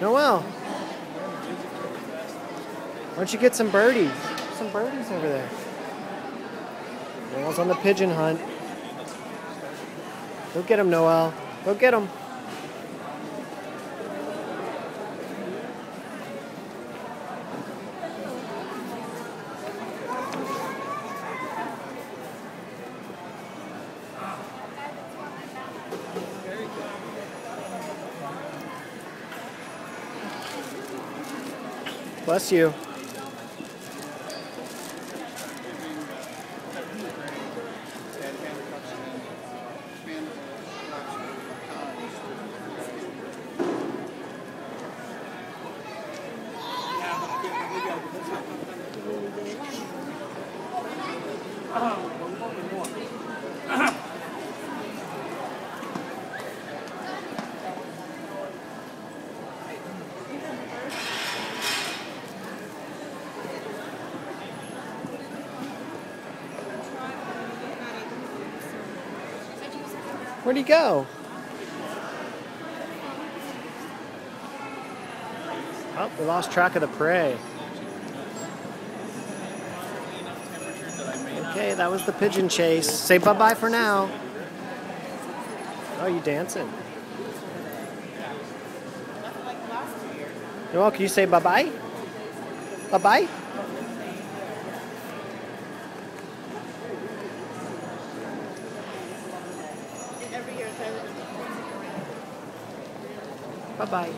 Noelle, why don't you get some birdies? Some birdies over there. Noelle's on the pigeon hunt. Go get him, Noelle. Go get him. Bless you. Oh, Where'd he go? Oh, we lost track of the prey. Okay, that was the pigeon chase. Say bye-bye for now. Oh, you dancing. Noelle, can you say bye-bye? Bye-bye? Bye-bye.